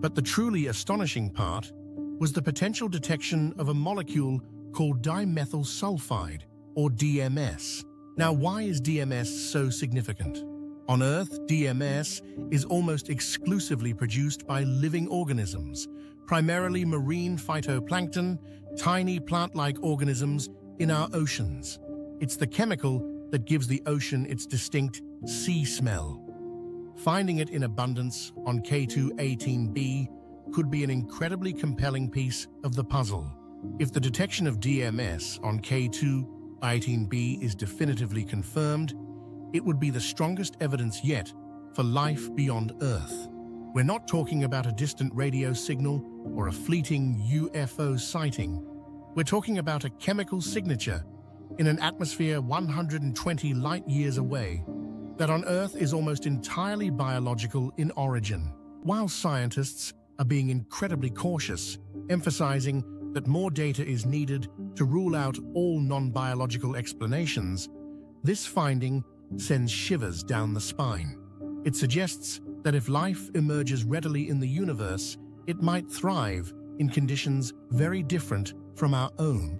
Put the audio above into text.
But the truly astonishing part was the potential detection of a molecule called dimethyl sulfide, or DMS. Now, why is DMS so significant? On Earth, DMS is almost exclusively produced by living organisms, primarily marine phytoplankton, tiny plant-like organisms in our oceans. It's the chemical that gives the ocean its distinct sea smell. Finding it in abundance on K2-18b could be an incredibly compelling piece of the puzzle. If the detection of DMS on K2-18b is definitively confirmed, it would be the strongest evidence yet for life beyond Earth. We're not talking about a distant radio signal or a fleeting UFO sighting. We're talking about a chemical signature in an atmosphere 120 light-years away that on Earth is almost entirely biological in origin. While scientists are being incredibly cautious, emphasizing that more data is needed to rule out all non-biological explanations, this finding sends shivers down the spine. It suggests that if life emerges readily in the universe, it might thrive in conditions very different from our own.